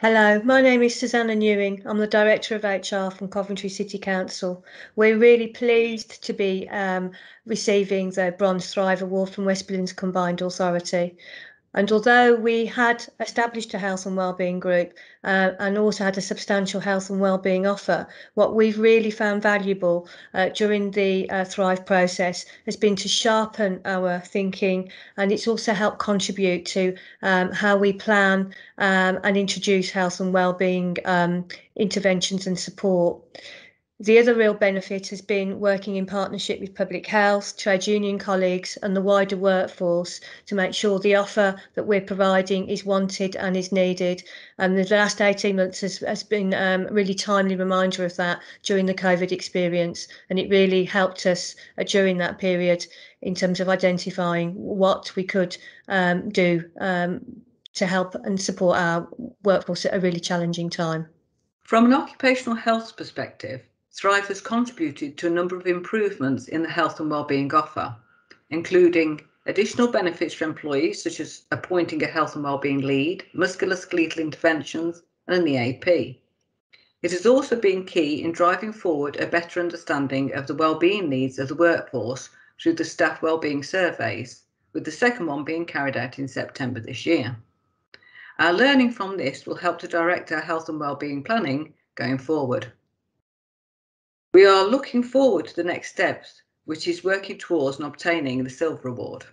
Hello, my name is Susanna Newing. I'm the Director of HR from Coventry City Council. We're really pleased to be um, receiving the Bronze Thrive Award from West Midlands Combined Authority. And although we had established a health and wellbeing group uh, and also had a substantial health and wellbeing offer, what we've really found valuable uh, during the uh, Thrive process has been to sharpen our thinking and it's also helped contribute to um, how we plan um, and introduce health and wellbeing um, interventions and support. The other real benefit has been working in partnership with public health, trade union colleagues, and the wider workforce to make sure the offer that we're providing is wanted and is needed. And the last 18 months has, has been um, a really timely reminder of that during the COVID experience. And it really helped us uh, during that period in terms of identifying what we could um, do um, to help and support our workforce at a really challenging time. From an occupational health perspective, Thrive has contributed to a number of improvements in the health and wellbeing offer, including additional benefits for employees, such as appointing a health and wellbeing lead, musculoskeletal interventions, and an EAP. It has also been key in driving forward a better understanding of the wellbeing needs of the workforce through the staff wellbeing surveys, with the second one being carried out in September this year. Our learning from this will help to direct our health and wellbeing planning going forward. We are looking forward to the next steps, which is working towards and obtaining the Silver Award.